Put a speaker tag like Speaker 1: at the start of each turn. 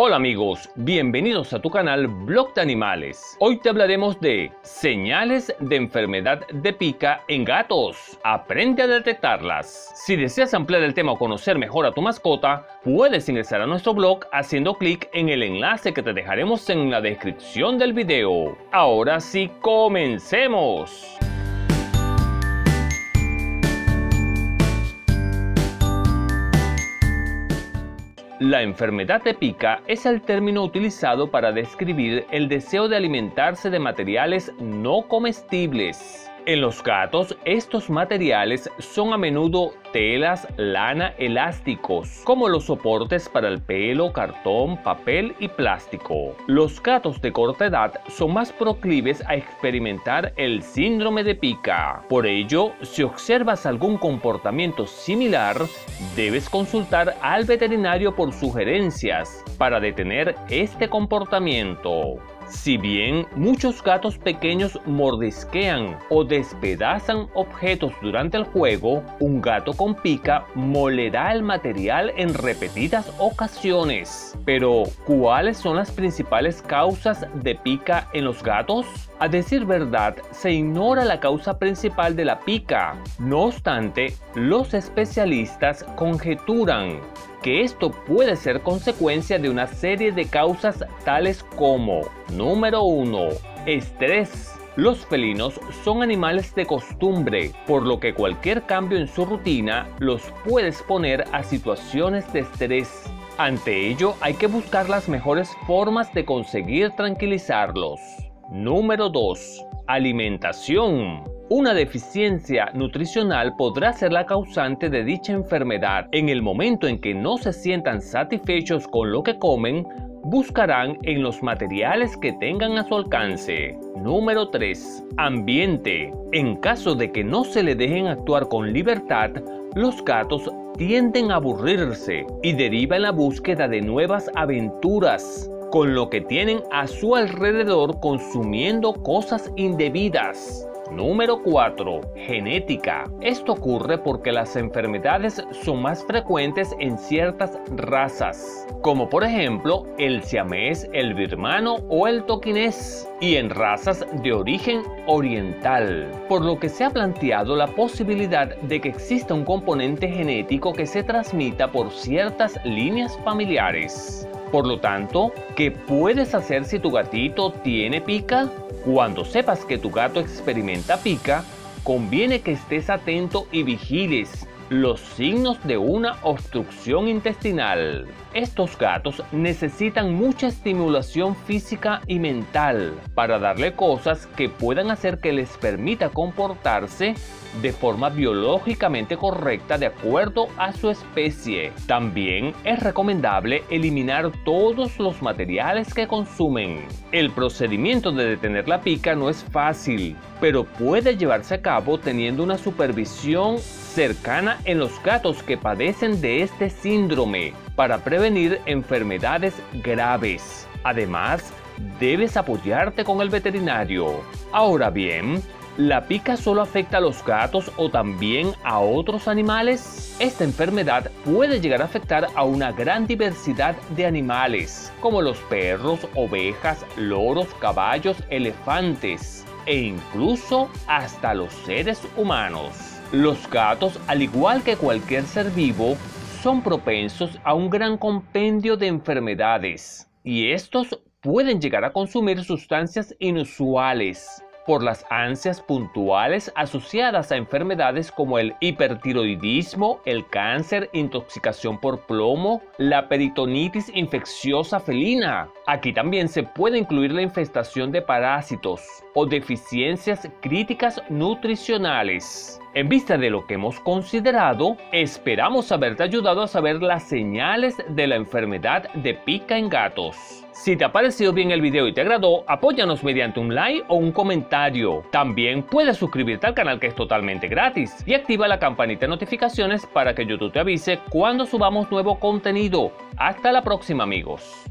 Speaker 1: Hola amigos, bienvenidos a tu canal Blog de Animales. Hoy te hablaremos de señales de enfermedad de pica en gatos. Aprende a detectarlas. Si deseas ampliar el tema o conocer mejor a tu mascota, puedes ingresar a nuestro blog haciendo clic en el enlace que te dejaremos en la descripción del video. Ahora sí, comencemos. La enfermedad de pica es el término utilizado para describir el deseo de alimentarse de materiales no comestibles. En los gatos, estos materiales son a menudo telas, lana, elásticos, como los soportes para el pelo, cartón, papel y plástico. Los gatos de corta edad son más proclives a experimentar el síndrome de pica. Por ello, si observas algún comportamiento similar, debes consultar al veterinario por sugerencias para detener este comportamiento. Si bien muchos gatos pequeños mordisquean o despedazan objetos durante el juego, un gato con pica molerá el material en repetidas ocasiones. Pero, ¿cuáles son las principales causas de pica en los gatos? A decir verdad, se ignora la causa principal de la pica. No obstante, los especialistas conjeturan que esto puede ser consecuencia de una serie de causas tales como Número 1. Estrés. Los felinos son animales de costumbre, por lo que cualquier cambio en su rutina los puede exponer a situaciones de estrés. Ante ello hay que buscar las mejores formas de conseguir tranquilizarlos. Número 2. Alimentación. Una deficiencia nutricional podrá ser la causante de dicha enfermedad. En el momento en que no se sientan satisfechos con lo que comen, buscarán en los materiales que tengan a su alcance. Número 3. Ambiente. En caso de que no se le dejen actuar con libertad, los gatos tienden a aburrirse y deriva en la búsqueda de nuevas aventuras con lo que tienen a su alrededor consumiendo cosas indebidas. Número 4. Genética. Esto ocurre porque las enfermedades son más frecuentes en ciertas razas, como por ejemplo el siamés, el birmano o el toquinés, y en razas de origen oriental, por lo que se ha planteado la posibilidad de que exista un componente genético que se transmita por ciertas líneas familiares. Por lo tanto, ¿qué puedes hacer si tu gatito tiene pica? Cuando sepas que tu gato experimenta pica, conviene que estés atento y vigiles los signos de una obstrucción intestinal. Estos gatos necesitan mucha estimulación física y mental para darle cosas que puedan hacer que les permita comportarse de forma biológicamente correcta de acuerdo a su especie. También es recomendable eliminar todos los materiales que consumen. El procedimiento de detener la pica no es fácil, pero puede llevarse a cabo teniendo una supervisión cercana en los gatos que padecen de este síndrome para prevenir enfermedades graves. Además, debes apoyarte con el veterinario. Ahora bien, ¿La pica solo afecta a los gatos o también a otros animales? Esta enfermedad puede llegar a afectar a una gran diversidad de animales, como los perros, ovejas, loros, caballos, elefantes e incluso hasta los seres humanos. Los gatos, al igual que cualquier ser vivo, son propensos a un gran compendio de enfermedades y estos pueden llegar a consumir sustancias inusuales por las ansias puntuales asociadas a enfermedades como el hipertiroidismo, el cáncer, intoxicación por plomo, la peritonitis infecciosa felina. Aquí también se puede incluir la infestación de parásitos o deficiencias críticas nutricionales. En vista de lo que hemos considerado, esperamos haberte ayudado a saber las señales de la enfermedad de pica en gatos. Si te ha parecido bien el video y te agradó, apóyanos mediante un like o un comentario. También puedes suscribirte al canal que es totalmente gratis y activa la campanita de notificaciones para que YouTube te avise cuando subamos nuevo contenido. Hasta la próxima amigos.